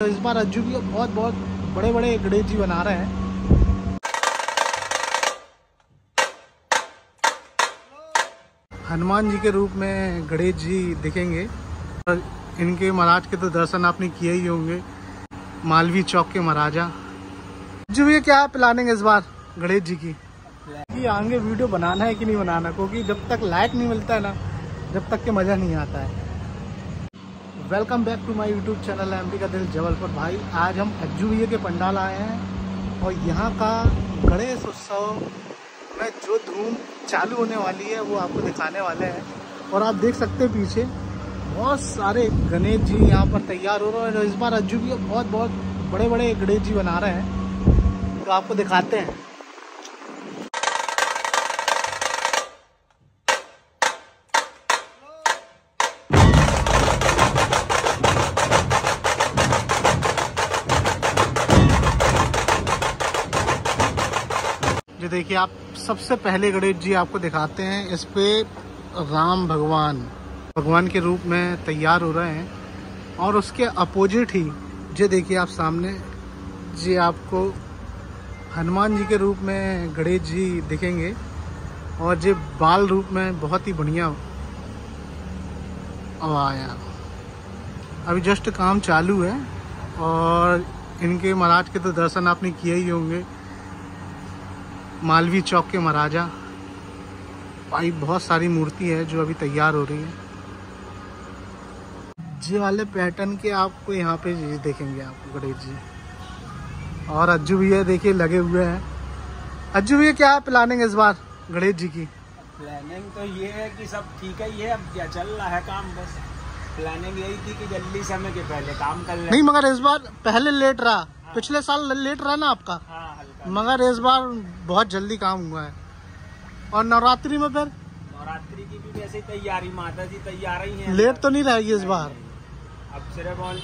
तो इस बार अज्जू भी बहुत बहुत बड़े बड़े गणेश जी बना रहे हैं। हनुमान जी के रूप में गणेश जी दिखेंगे। और इनके महाराज के तो दर्शन आपने किए ही होंगे। मालवी चौक के महाराजा। अज्जू भैया, क्या प्लानिंग इस बार गणेश जी की? कि आगे वीडियो बनाना है कि नहीं बनाना? क्योंकि जब तक लाइक नहीं मिलता है ना, जब तक के मज़ा नहीं आता है। Welcome back to my YouTube channel, M का दिल जबलपुर भाई। आज हम अज्जू भैया के पंडाल आए हैं और यहाँ का गणेश उत्सव में जो धूम चालू होने वाली है, वो आपको दिखाने वाले हैं। और आप देख सकते हैं पीछे, बहुत सारे गणेश जी यहाँ पर तैयार हो रहे हैं। इस बार अज्जू बहुत बहुत बड़े बड़े गणेश जी बना रहे हैं। तो आपको दिखाते हैं। जो देखिए, आप सबसे पहले गणेश जी आपको दिखाते हैं, इस पे राम भगवान भगवान के रूप में तैयार हो रहे हैं और उसके अपोजिट ही ये देखिए आप सामने, जी आपको हनुमान जी के रूप में गणेश जी दिखेंगे और जो बाल रूप में बहुत ही बढ़िया आया। अभी जस्ट काम चालू है और इनके महाराज के तो दर्शन आपने किए ही होंगे। मालवी चौक के महाराजा। भाई बहुत सारी मूर्ति है जो अभी तैयार हो रही है। जी वाले पैटर्न के आपको यहाँ पे जी देखेंगे आप गणेश जी। और अज्जू भैया देखिए लगे हुए हैं। अज्जू भैया क्या प्लानिंग इस बार गणेश जी की? प्लानिंग तो ये है कि सब ठीक है ये अब क्या चल रहा है काम बस। प्लानिंग यही थी कि जल्दी समय के पहले काम कर ले। नहीं मगर इस बार पहले लेट रहा। हाँ। पिछले साल लेट रहा ना आपका? हाँ मगर इस बार बहुत जल्दी काम हुआ है। और नवरात्रि में फिर? नवरात्रि की भी वैसे तैयारी माता जी तैयार ही है। लेट तो नहीं रहेगी इस बार? अब सिर्फ़ अब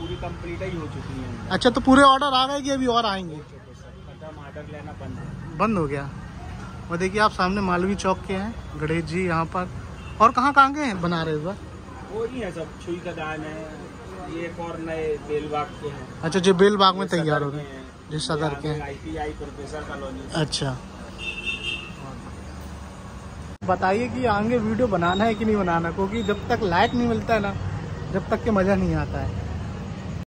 पूरी कंप्लीट ही हो चुकी है। अच्छा तो पूरे ऑर्डर आ गए कि अभी और आएँगे? ऑर्डर लेना बंद है। बंद हो गया। वो देखिए आप सामने मालवी चौक के हैं गणेश जी यहाँ पर। और कहाँ कहाँ के हैं बना रहे इस बार? वो ही है सब। छुई का दान है ये और नए बेलबाग के हैं। अच्छा जो बेलबाग में तैयार हो गए। जो सदर के प्रोफेसर कॉलोनी अच्छा। बताइए कि आगे वीडियो बनाना है कि नहीं बनाना? क्योंकि जब तक लाइक नहीं मिलता है ना जब तक के मज़ा नहीं आता है।